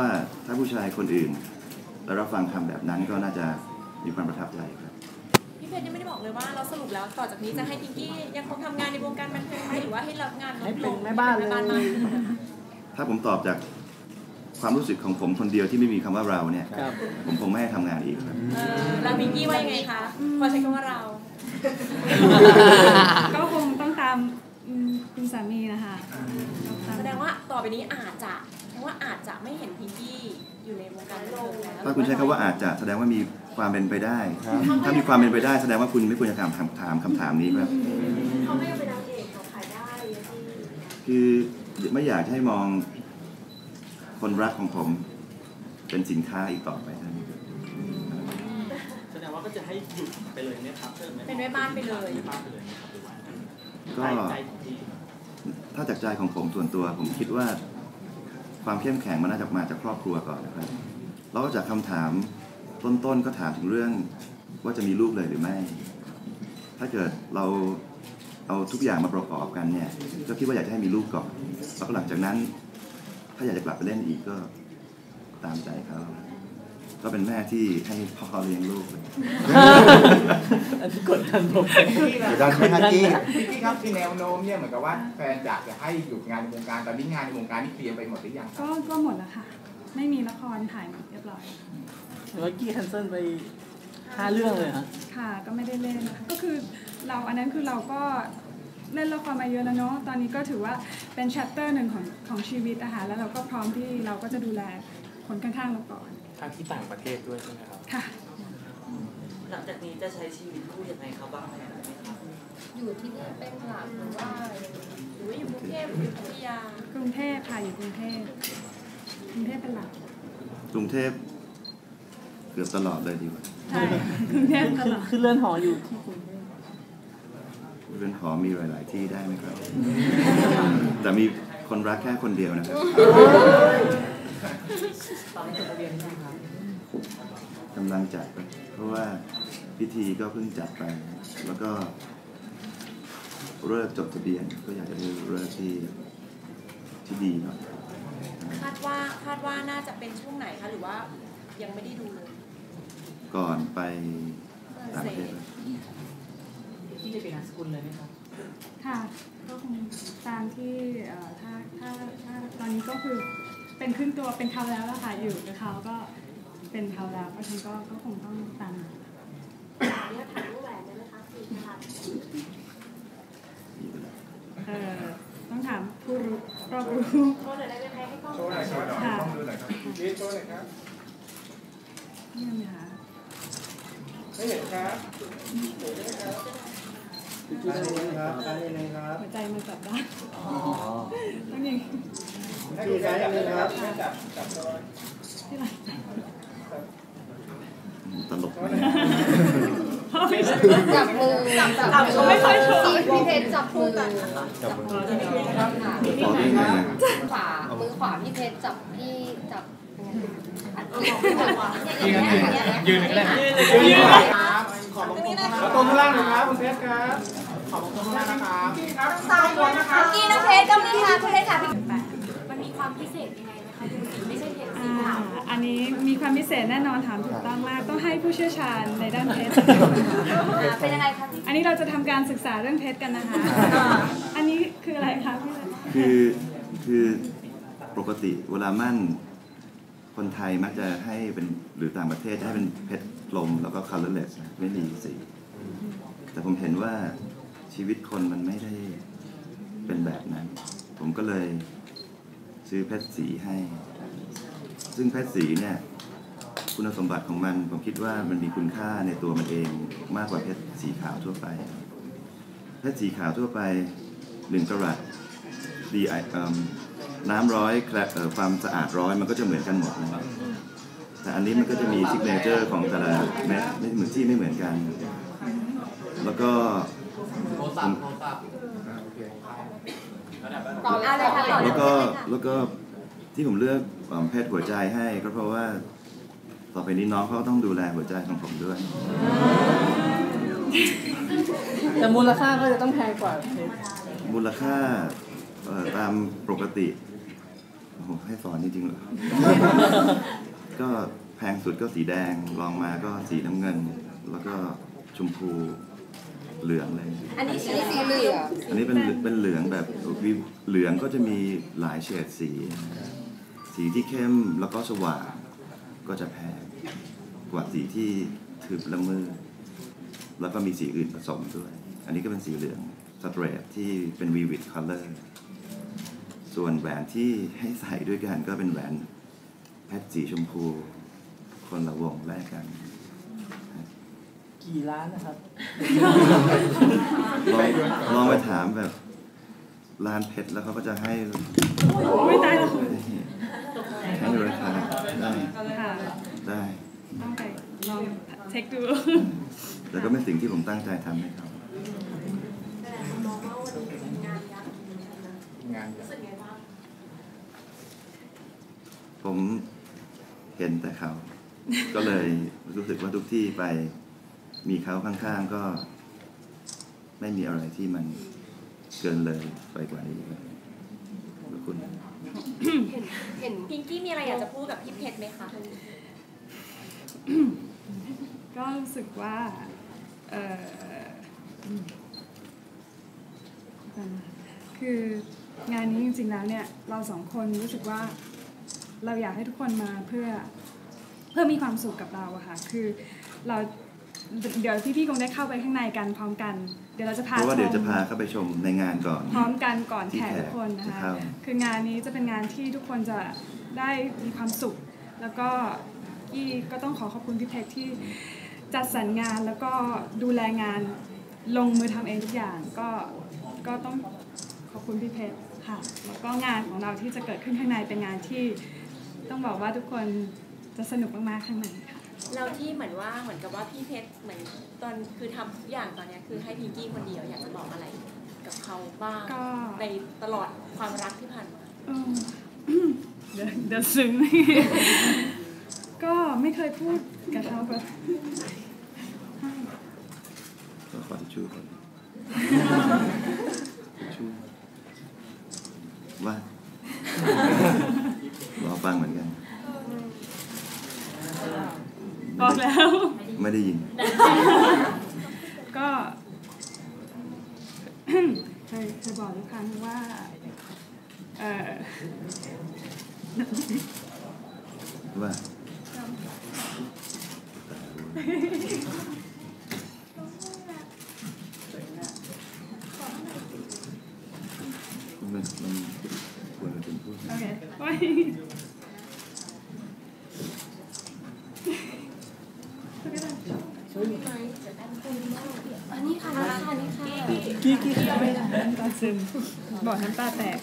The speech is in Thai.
ว่าถ้าผู้ชายคนอื่นแล้วรับฟังคำแบบนั้นก็น่าจะมีความประทับใจครับ พี่เพชรยังไม่ได้บอกเลยว่าเราสรุปแล้วต่อจากนี้จะให้พิงกี้ยังคงทำงานในวงการบันเทิงไหมหรือว่าให้รับงานลดให้ลเป็นงแม่บ้านเลย ป็มกถ้าผมตอบจากความรู้สึกของผมคนเดียวที่ไม่มีคำว่าเราเนี่ย ครับ ผมคงไม่ให้ทำงานอีกครับ เออแล้วพิงกี้ว่ายังไงคะพอใช้คำว่าเรา ก็คงต้องตามอืมคุณสามีนะคะต้องตามแสดงว่าต่อไปนี้อาจจะ แสดงว่าอาจจะไม่เห็นพิงกี้อยู่ในวงการบันเทิงแล้วถ้าคุณใช้คำว่าอาจจะแสดงว่ามีความเป็นไปได้ ถ้ามีความเป็นไปได้แสดงว่าคุณไม่ควรจะถามถามถามคำถามนี้ครับเขาไม่เป็นนางเอกเขาขายได้อะพี่คือไม่อยากให้มองคนรักของผมเป็นสินค้าอีกต่อไปเท่านั้นแสดงว่าก็จะให้หยุดไปเลยไหมครับเป็นแม่บ้านไปเลยแม่บ้านไปเลยไหมครับหรือว่าก็ใจของพี่ถ้าจากใจของผมส่วนตัวผมคิดว่า ความเข้มแข็งมันน่าจะมาจากครอบครัวก่อนนะครับแล้วก็จากคำถามต้นๆก็ถามถึงเรื่องว่าจะมีลูกเลยหรือไม่ ถ้าเกิดเราเอาทุกอย่างมาประกอบกันเนี่ย ก็คิดว่าอยากจะให้มีลูกก่อนแล้วก็หลังจากนั้น ถ้าอยากจะกลับไปเล่นอีกก็ตามใจเขา ก็เป็นแม่ที่ให้พ่อเลี้ยงลูกอันนี้กดดันผมกดดันไหมครับกี้พี่กี้ครับที่แนวโน้มเนี่ยเหมือนกับว่าแฟนอยากจะให้หยุดงานในวงการตอนนี้งานในวงการนี่เคลียร์ไปหมดหรือยังครับก็ก็หมดแล้วค่ะ ไม่มีละครถ่ายหมดเรียบร้อยหรือว่ากี้แคนเซิลไปห้าเรื่องเลยฮะค่ะก็ไม่ได้เล่นนะคะก็คือเราอันนั้นคือเราก็เล่นละครมาเยอะแล้วเนาะ ตอนนี้ก็ถือว่าเป็นชัปเตอร์หนึ่งของของชีวิตอะค่ะแล้วเราก็พร้อมที่เราก็จะดูแลคนข้างๆเราก่อน ทางที่ต่างประเทศด้วยใช่ไหมครับค่ะหลังจากนี้จะใช้ชีวิตคู่ยังไงครับบ้างไหมครับอยู่ที่นี่เป็นหลักหรือว่าอะไรอย่างเงี้ยหรือว่าอยู่กรุงเทพหรืออยู่พัทยากรุงเทพค่ะอยู่กรุงเทพกรุงเทพเป็นหลักกรุงเทพเกือบตลอดเลยดีกว่าใช่กรุงเทพตคือลอดคือเรือนหออยู่ที่กรุงเทพเรือนหอมีหลาย ๆ ที่ได้ไหมครับ แต่มีคนรักแค่คนเดียวนะครับ ตอนนี้จดทะเบียนยังครับกำลังจัดไปเพราะว่าพิธีก็เพิ่งจัดไป แล้วก็เลิกจดทะเบียนก็อยากจะได้เลิกที่ที่ดีหน่อยคาดว่าคาดว่าน่าจะเป็นช่วงไหนคะหรือว่ายังไม่ได้ดูเลยก่อนไปต่างประเทศพี่จะเป็นนามสกุลเลยไหมครับค่ะก็คงตามที่เอ่อถ้าถ้าถ้าตอนนี้ก็คือ เป็นขึ้นตัวเป็นเขาแล้วอะค่ะอยู่กับเขาก็เป็นเขาแล้วเพราะฉะนั้นก็ก็คงต้องตามนั้นเนี่ยถ่ายรูปแหวนได้ไหมคะสี่พันเออต้องถามผู้รู้รอบรู้โทษหน่อยได้ไหมคะให้กล้องโชว์หน่อยโชว์หน่อยค่ะต้องดูหน่อยครับกี้โชว์หน่อยครับนี่มันค่ะไม่เห็นครับการเรียนครับการเรียนครับหัวใจมันจับได้ต้องอย่าง ให้ดูแฟนจับเลยครับแม่จับจับตัวที่ไหนตลกไหมจับมือจับจับมือไม่ค่อยโชว์พี่เพชรจับมือจับมือค่ะขอได้ไงอะขวามือขวาพี่เพชรจับพี่จับอันนี้ขวายืนก็ได้ยืนครับขอบคุณครับตรงข้างล่างนะครับคุณเพชรครับขอบคุณข้างล่างนะครับพี่ครับตามคนนะครับกี้น้องเพชรก็มีค่ะคุณเพชรค่ะพี่มันมี ความพิเศษยังไงนะคะดูสีไม่ใช่เพชรสีอ่าขาวอันนี้มีความพิเศษแน่นอนถามถูกต้องมากต้องให้ผู้เชี่ยวชาญในด้านเพชรเป็นยังไงคะพี่อันนี้เราจะทำการศึกษาเรื่องเพชรกันนะคะอันนี้คืออะไรคะพี่คือคือปกติเวลามั่นคนไทยมักจะให้เป็นหรือต่างประเทศจะให้เป็นเพชรลมแล้วก็ colorless นะไม่มีสีแต่ผมเห็นว่าชีวิตคนมันไม่ได้เป็นแบบนั้น ผมก็เลย ซื้อเพชรสีให้ ซึ่งเพชรสีเนี่ยคุณสมบัติของมันผมคิดว่ามันมีคุณค่าในตัวมันเองมากกว่าเพชรสีขาวทั่วไป เพชรสีขาวทั่วไปหนึ่งกรัตดีไอเอิมน้ำร้อยแคลเอ่อความสะอาดร้อยมันก็จะเหมือนกันหมดนะครับแต่อันนี้มันก็จะมีซิกเนเจอร์ของแต่ละเม็ดไม่เหมือนที่ไม่เหมือนกัน แล้วก็ ต่อเลยค่ะต่อเลแล้ยวก็แล้วก็ที่ผมเลือกเอิ่มเพชรหัวใจให้ก็เพราะว่า ต่อไปนี้น้องเขาต้องดูแลหัวใจของผมด้วย แต่มูลค่าก็จะต้องแพงกว่าเพชรมูลค่าเอ่อตามปกติโอ้โหหให้สอนจริงๆเหรอ ก็แพงสุดก็สีแดงรองมาก็สีน้ำเงิน แล้วก็ชมพู เหลืองเลย อันนี้สีสีเหลืองอันนี้เป็นเป็นเหลืองแบบวิเหลืองก็จะมีหลายเฉดสี สีที่เข้มแล้วก็สว่างก็จะแพงกว่าสีที่ทึบและมืดแล้วก็มีสีอื่นผสมด้วย อันนี้ก็เป็นสีเหลืองสเตรทที่เป็น vivid color ส่วนแหวนที่ให้ใส่ด้วยกันก็เป็นแหวนเพชรสีชมพู คนละวงแรกกัน กี่ล้านนะครับลองลองไปถามแบบร้านเพชรแล้วเขาก็จะให้ไม่ตายแล้วให้ราคาได้ค่ะได้ต้องไปลองเช็คดูแต่ก็เป็นสิ่งที่ผมตั้งใจทำให้เขางานผมเห็นแต่เขา ก็เลยรู้สึกว่าทุกที่ไป มีเขาข้างๆก็ ไม่มีอะไรที่มันเกินเลยไปกว่านี้เลยขอบคุณเห็นพิงกี้มีอะไรอยากจะพูดกับพี่เพชรไหมคะ ก็รู้สึกว่า เอออืมคืองานนี้จริงๆแล้วเนี่ย เราสองคนรู้สึกว่า เราอยากให้ทุกคนมาเพื่อเพื่อมีความสุขกับเราอะค่ะ คือเรา เดี๋ยวพี่ๆคงได้เข้าไปข้างในกันพร้อมกัน เดี๋ยวเราจะพาเพราะว่าเดี๋ยวชจะมพาเข้าไปชมในงานก่อน พร้อมกันก่อนที่แขกแขกทุกคนนะที่คะเข้าคืองานนี้จะเป็นงานที่ทุกคนจะได้มีความสุข แล้วก็กี้ก็ต้องขอขอบคุณพี่เพชรที่จัดสรรงานแล้วก็ดูแลงานลงมือทำเองทุกอย่างก็ก็ต้องขอบคุณพี่เพชรค่ะแล้วก็งานของเราที่จะเกิดขึ้นข้างในเป็นงานที่ต้องบอกว่าทุกคนจะสนุกมากๆข้างในค่ะ เราที่เหมือนว่าเหมือนกับว่าพี่เพชรเหมือนตอนคือทำทุกอย่างตอนเนี้ยคือให้พิงกี้คนเดียวอยากจะบอกอะไร กับเขาบ้างก็ในตลอดความรักที่ผ่านมาเออเดี๋ยวเดี๋ยวซึ้ง ก็ไม่เคยพูดกับเขาแบบ ก็ขอทิชชู่ก่อนทิชชู่ว่า รอฟังเหมือนกัน บอกแล้ว ไม่ได้ยิน ก็เคยเคยบอกทุกครั้งว่าเออว่า มันมันควรจะเป็นพูด โอเคโอ้ย อันนี้ค่ะนี่ค่ะนี่ค่ะ กี้กี้น้ำตาซึม บอกน้ำตาแตก